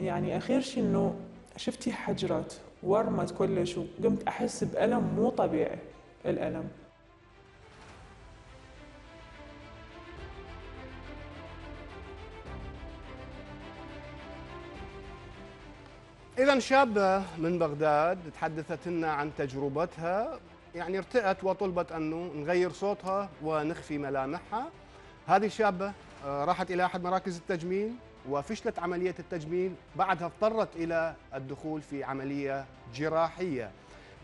يعني اخير شيء إنه شفتي حجرت ورمت كلش وقمت أحس بألم مو طبيعي الألم. إذا شابة من بغداد تحدثت لنا عن تجربتها يعني ارتأت وطلبت أنه نغير صوتها ونخفي ملامحها. هذه الشابة آه، راحت إلى أحد مراكز التجميل. وفشلت عملية التجميل بعدها اضطرت إلى الدخول في عملية جراحية.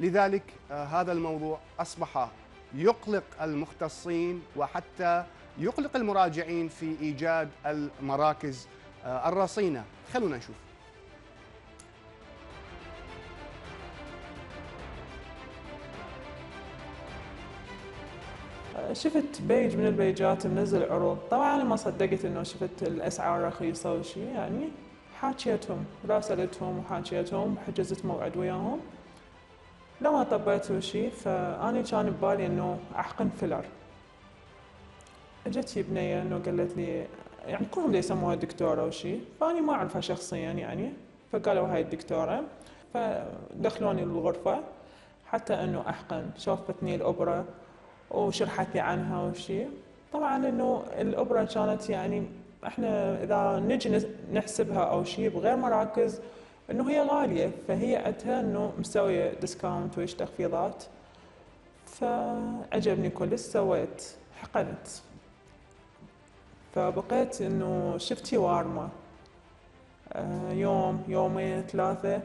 لذلك آه، هذا الموضوع أصبح يقلق المختصين وحتى يقلق المراجعين في إيجاد المراكز آه، الرصينة. خلونا نشوف. شفت بيج من البيجات منزل عروض. طبعا ما صدقت إنه شفت الأسعار رخيصة وشي يعني حاكيتهم راسلتهم وحاكيتهم وحجزت موعد وياهم. لما طبيت وشي فاني كان ببالي إنه أحقن فيلر. اجت بنيه إنه قالت لي يعني كلهم يسموها دكتورة وشي فاني ما أعرفها شخصيا يعني فقالوا هاي الدكتورة. فدخلوني للغرفه حتى إنه أحقن. شوفتني الابره وشرحت عنها وشي. طبعا إنه الإبرة كانت يعني إحنا إذا نجي نحسبها أو شيء بغير مراكز إنه هي غالية فهي عندها إنه مسويه discount وشي تخفيضات. فعجبني كلش سويت حقنت. فبقيت إنه شفتي وارمة. آه، يوم يومين ثلاثة.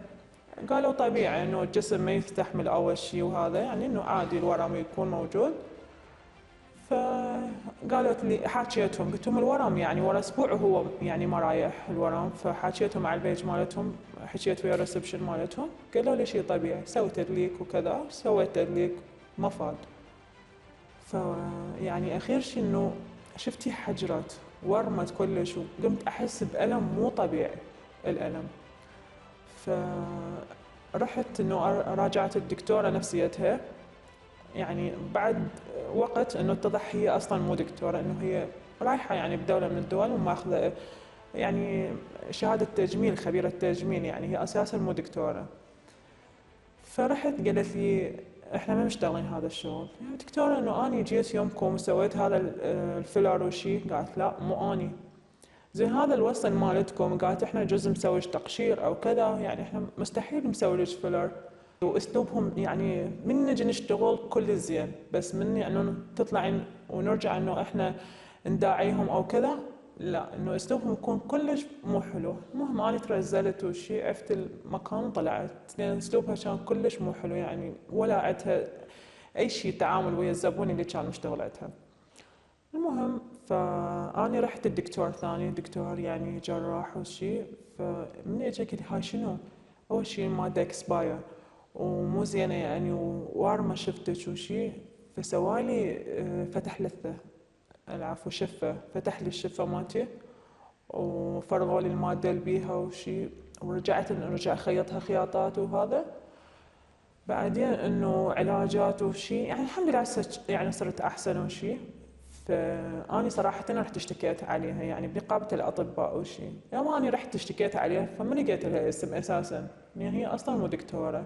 قالوا طبيعي إنه الجسم ما يستحمل أول شيء وهذا يعني إنه عادي الورم يكون موجود. فقالت لي حاكيتهم قلت لهم الورم يعني ورا أسبوع هو يعني ما رايح الورم فحاكيتهم على ال page مالتهم حكيت ويا ال reception مالتهم قالوا لي شيء طبيعي سوي تدليك وكذا سويت تدليك ما فاد. ف يعني أخير شيء إنه شفتي حجرت ورمت كلش وقمت أحس بألم مو طبيعي الألم. فرحت إنه راجعت الدكتورة نفسيتها يعني بعد وقت إنه اتضح هي أصلا مو دكتورة إنه هي رايحة يعني بدولة من الدول وماخذه يعني شهادة تجميل خبيرة تجميل يعني هي أساسا مو دكتورة. فرحت قالت لي إحنا ما مشتغلين هذا الشغل. يعني دكتورة إنه أني جيت يومكم وسويت هذا الفيلر وشي؟ قالت لا مو أني. زين هذا الوصل مالتكم؟ قالت إحنا جزء مسوي تقشير أو كذا يعني إحنا مستحيل نسوي لك فيلر واسلوبهم يعني من نجي نشتغل كل زين بس من يعني تطلعين ونرجع إنه إحنا نداعيهم أو كذا لا إنه أسلوبهم يكون كلش مو حلو. المهم أنا ترزلت وشي عرفت المكان وطلعت لأن أسلوبها كان كلش مو حلو يعني ولا عندها أي شيء تعامل ويا الزبون اللي كان مشتغل عندها المهم فاني رحت الدكتور ثاني دكتور يعني جراح وشي فمن اجى قال هاي شنو؟ أول شيء الماده expire ومو زينه يعني وارمه شفتك وشي فسوالي آه، فتح لثه العفو شفة. فتح لي الشفة مالتي وفرغوا لي الماده اللي بيها وشي. ورجعت رجع خيطها خياطات وهذا. بعدين إنه علاجات وشي. يعني الحمد لله يعني صرت أحسن وشي. فاني صراحة رحت اشتكيت عليها يعني بنقابه الأطباء وشي. يوم اني رحت اشتكيت عليها فما لقيت لها اسم أساسا. يعني هي أصلا مو دكتورة.